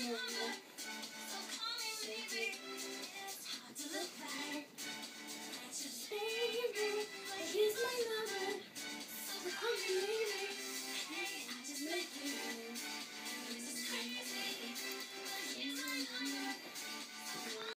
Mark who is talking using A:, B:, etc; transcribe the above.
A: Yeah.